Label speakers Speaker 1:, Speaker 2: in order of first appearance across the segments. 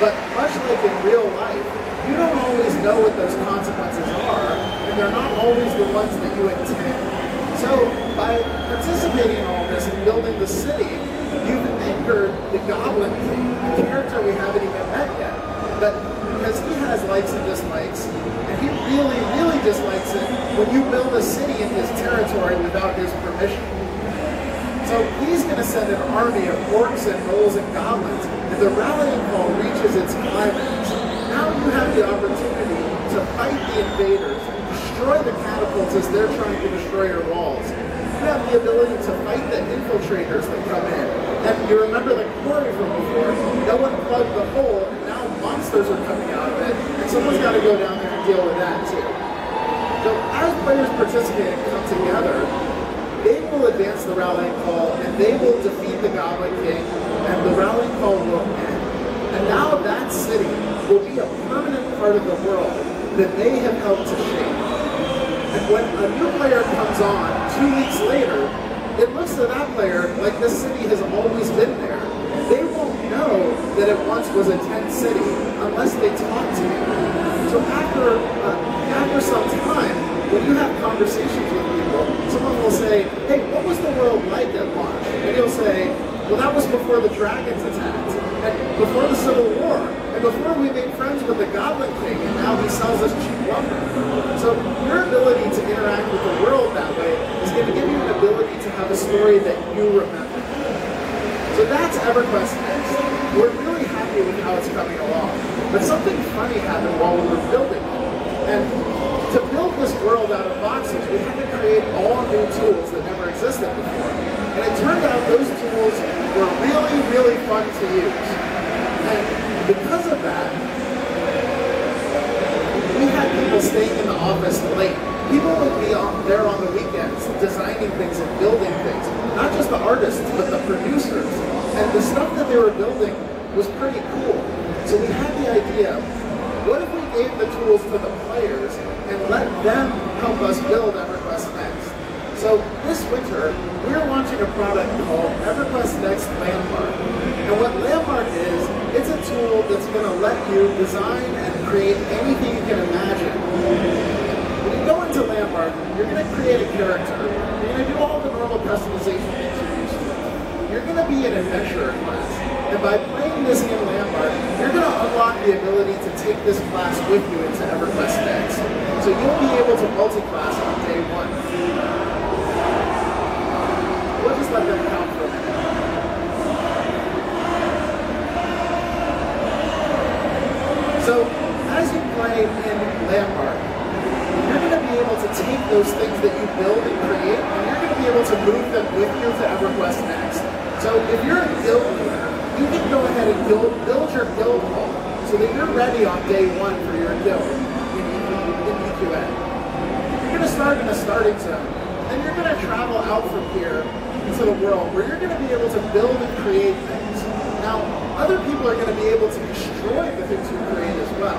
Speaker 1: But much like in real life, you don't always know what those consequences are, and they're not always the ones that you intend. So by participating in all this and building the city, you've anchored the Goblin King, character we haven't even met yet. But because he has likes and dislikes, and he really, really dislikes it when you build a city in his territory without his permission. So he's going to send an army of orcs and gnolls and goblins, If the rallying call reaches its climax. Now you have the opportunity to fight the invaders, destroy the catapults as they're trying to destroy your walls. You have the ability to fight the infiltrators that come in. And you remember the quarry from before, no one plugged the hole, and now monsters are coming out of it, and someone's got to go down there and deal with that too. So as players participate and come together, will advance the rallying call and they will defeat the Goblin King and the rallying call will end. And now that city will be a permanent part of the world that they have helped to shape. And when a new player comes on two weeks later, it looks to that player like this city has always been there. They won't know that it once was a tent city unless they talk to you. So after, uh, after some time, when you have conversations with people, someone will say, hey, what was the world like at launch? And you'll say, well, that was before the dragons attacked, and before the Civil War, and before we made friends with the Goblin King, and now he sells us cheap lumber. So your ability to interact with the world that way is going to give you an ability to have a story that you remember. So that's EverQuest Next. We're really happy with how it's coming along. But something funny happened while we were building it. And to build this world out of boxes, we had to create all new tools that never existed before. And it turned out those tools were really, really fun to use. And because of that, we had people staying in the office late. People would be on, there on the weekends designing things and building things. Not just the artists, but the producers. And the stuff that they were building was pretty cool. So we had the idea, what if we gave the tools to the players and let them help us build EverQuest Next? So this winter, we're launching a product called EverQuest Next Landmark. And what Landmark is, it's a tool that's going to let you design and create anything you can imagine. When you go into Landmark, you're going to create a character. You're going to do all the normal customization things you're used to. You're going to be an adventurer class. And by playing this in Landmark, you're going to unlock the ability to take this class with you into EverQuest Next. So you'll be able to multi-class on day one. We'll just let them count for a minute. So as you play in Landmark, you're going to be able to take those things that you build and create, and you're going to be able to move them with you to EverQuest Next. So if you're a guild leader, you can go ahead and build, build your guild hall so that you're ready on day one for your guild in, in EQN. You're going to start in a starting zone, and you're going to travel out from here into the world where you're going to be able to build and create things. Now, other people are going to be able to destroy the things you create as well.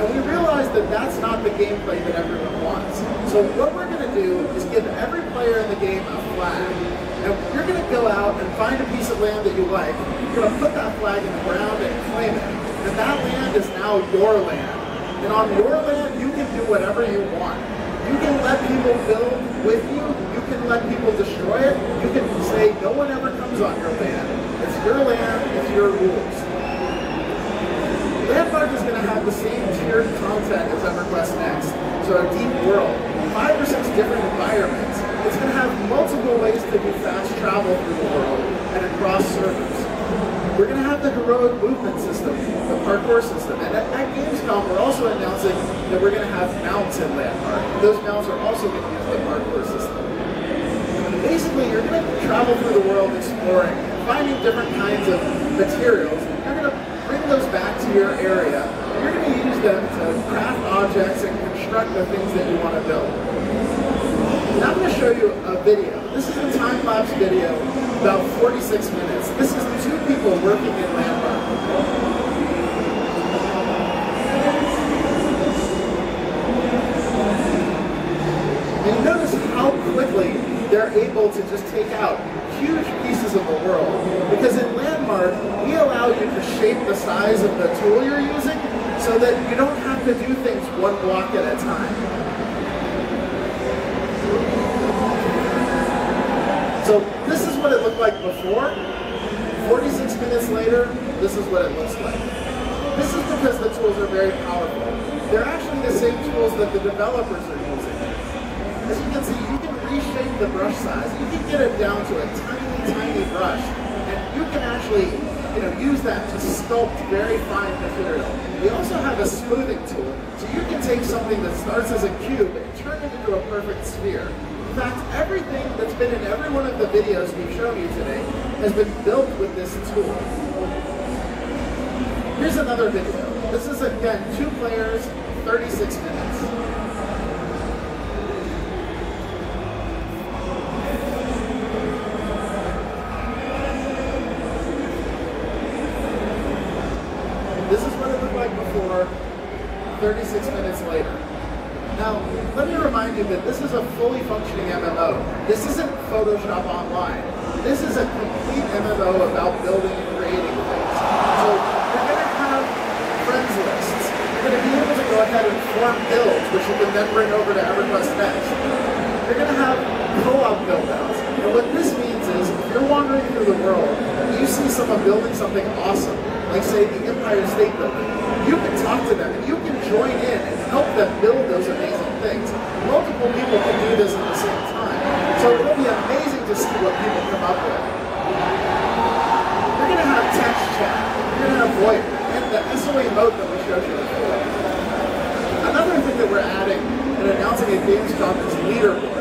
Speaker 1: And we realize that that's not the gameplay that everyone wants. So what we're going to do is give every player in the game a flag. And you're going to go out and find a piece of land that you like. You're going to put that flag in the ground and claim it. And that land is now your land. And on your land, you can do whatever you want. You can let people build with you. You can let people destroy it. You can say no one ever comes on your land. It's your land. It's your rules. Landmark is going to have the same tiered content as EverQuest Next. So a deep world, five or six different environments. It's going to have multiple ways to do fast travel through the world and across servers. We're going to have the heroic movement system, the parkour system. And at, at Gamescom, we're also announcing that we're going to have mounts in Landmark. Those mounts are also going to use the parkour system. Basically, you're going to travel through the world exploring, finding different kinds of materials. You're going to bring those back to your area. You're going to use them to craft objects and construct the things that you want to build. Now I'm going to show you a video. This is a time-lapse video, about 46 minutes. This is two people working in Landmark. And notice how quickly they're able to just take out huge pieces of the world. Because in Landmark, we allow you to shape the size of the tool you're using so that you don't have to do things one block at a time. What it looked like before. 46 minutes later, this is what it looks like. This is because the tools are very powerful. They're actually the same tools that the developers are using. As you can see, you can reshape the brush size. You can get it down to a tiny, tiny brush. And you can actually you know, use that to sculpt very fine material. We also have a smoothing tool. So you can take something that starts as a cube and turn it into a perfect sphere. In fact, everything that's been in every one of the videos we've shown you today has been built with this tool. Here's another video. This is, again, two players, 36 minutes. This is what it looked like before, 36 minutes later. Now, let me remind that this is a fully functioning MMO. This isn't Photoshop Online. This is a complete MMO about building and creating things. So you're going to have friends lists. You're going to be able to go ahead and form builds, which you can then bring over to EverQuest Next. You're going to have co-op build-outs. And what this means is, if you're wandering through the world, and you see someone building something awesome, like say the Empire State Building, you can talk to them and you can join in and help them build those amazing things. Multiple people can do this at the same time. So it'll be amazing to see what people come up with. You're going to have text chat, you're going to have VoIP, and the SOA mode that we showed you before. Another thing that we're adding and announcing at Gamescom is leaderboards.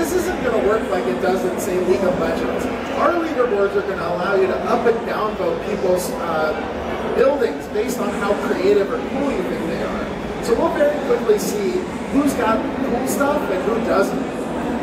Speaker 1: This isn't going to work like it does in, say, League of Legends. Our leaderboards are going to allow you to up and down vote people's uh, buildings based on how creative or cool you think they are. So we'll very quickly see who's got cool stuff and who doesn't.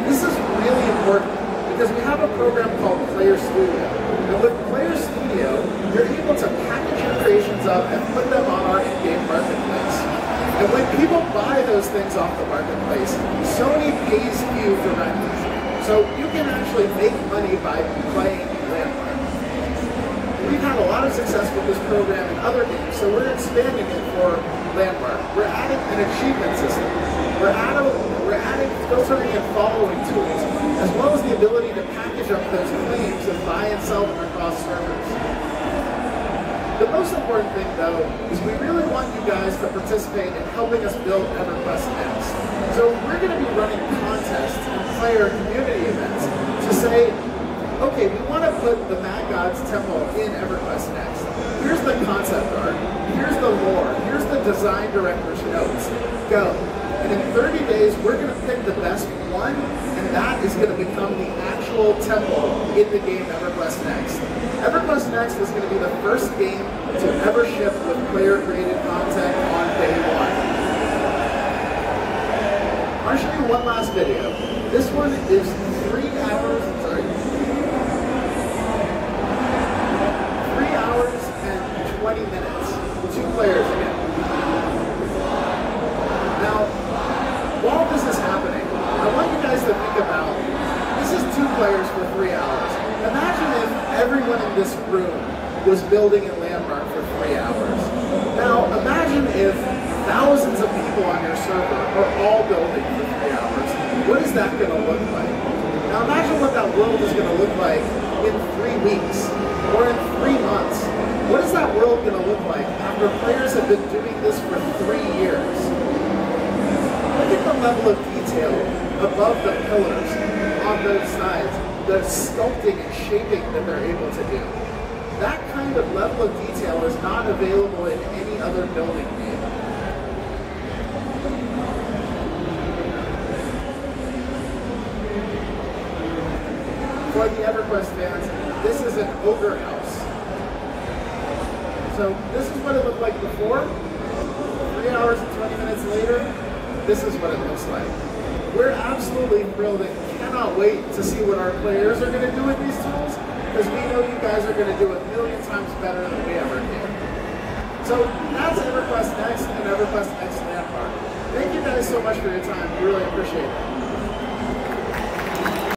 Speaker 1: This is really important because we have a program called Player Studio. And with Player Studio, you're able to package your creations up and put them on our in-game marketplace. And when people buy those things off the marketplace, Sony pays you for renting. So you can actually make money by playing Landmark. We've had a lot of success with this program in other games, so we're expanding it for Landmark. We're adding an achievement system. We're adding, we're adding filtering and following tools, as well as the ability to package up those claims and buy and sell them across servers. The most important thing, though, is we really want you guys to participate in helping us build EverQuest Next. So we're going to be running contests and player community events to say, okay, we want to put the Mad Gods Temple in EverQuest Next. Here's the concept art. Here's the lore. Here's the design director's notes. Go. And in 30 days, we're going to pick the best one, and that is going to become the actual temple in the game EverQuest Next. EverQuest Next is going to be the first game to ever ship with player-created content on day one. I'll show you one last video. This one is three hours, sorry, three hours and 20 minutes. Two players again. Now, while this is happening, I want you guys to think about, this is two players for three hours. Imagine if everyone in this room was building a landmark for three hours. Now, imagine if thousands of people on your server are all building for three hours. What is that going to look like? Now, imagine what that world is going to look like in three weeks or in three months. What is that world going to look like after players have been doing this for three years? Look at the level of detail above the pillars on those sides, the sculpting and shaping that they're able to do. That kind of level of detail is not available in any other building game. For the EverQuest fans, this is an ogre house. So this is what it looked like before. Three hours and 20 minutes later, this is what it looks like. We're absolutely thrilled and cannot wait to see what our players are going to do with these tools because we know you guys are going to do a million times better than we ever did. So that's EverQuest Next and EverQuest Next Landmark. Thank you guys so much for your time. We really appreciate it.